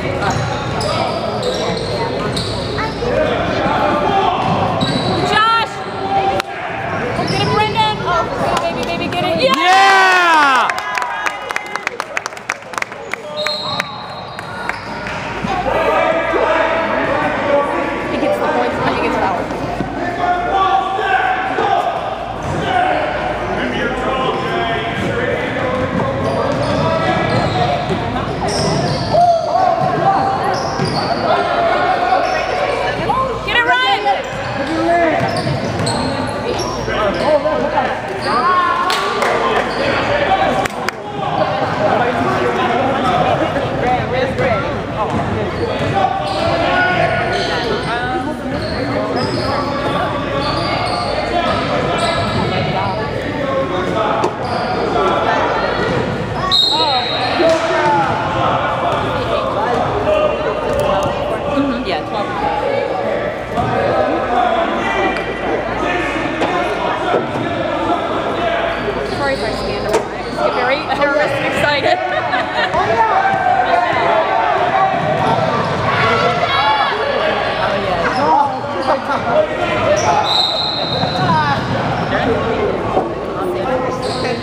Josh! Sorry if I stand up. I just get very nervous and excited.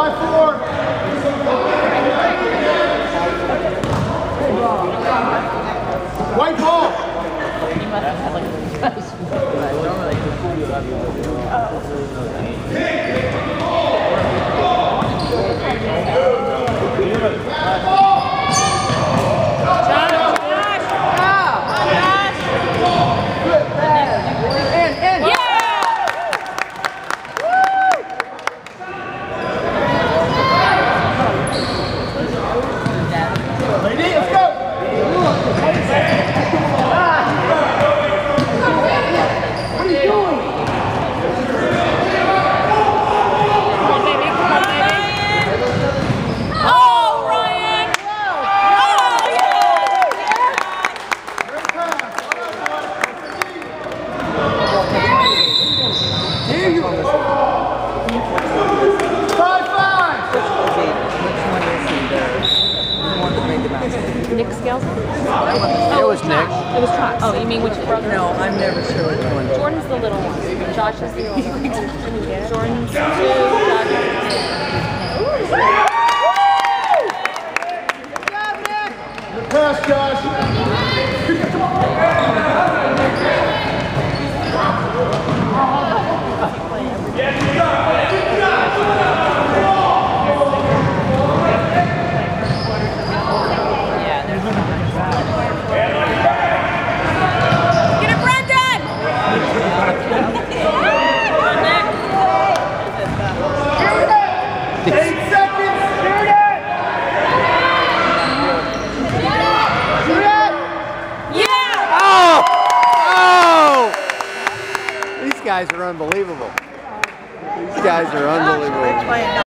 White ball. Nick Scales? It was Nick. It was Trox. Oh, you mean which brother? No, I'm never sure which one. Jordan's the little one. Josh is the older one. Jordan's two. Josh is Good pass, Josh. Yeah, there's Get it, Brendan! Eight seconds. Shoot it. Shoot it. Yeah! Oh! Oh! These guys are unbelievable. These guys are unbelievable.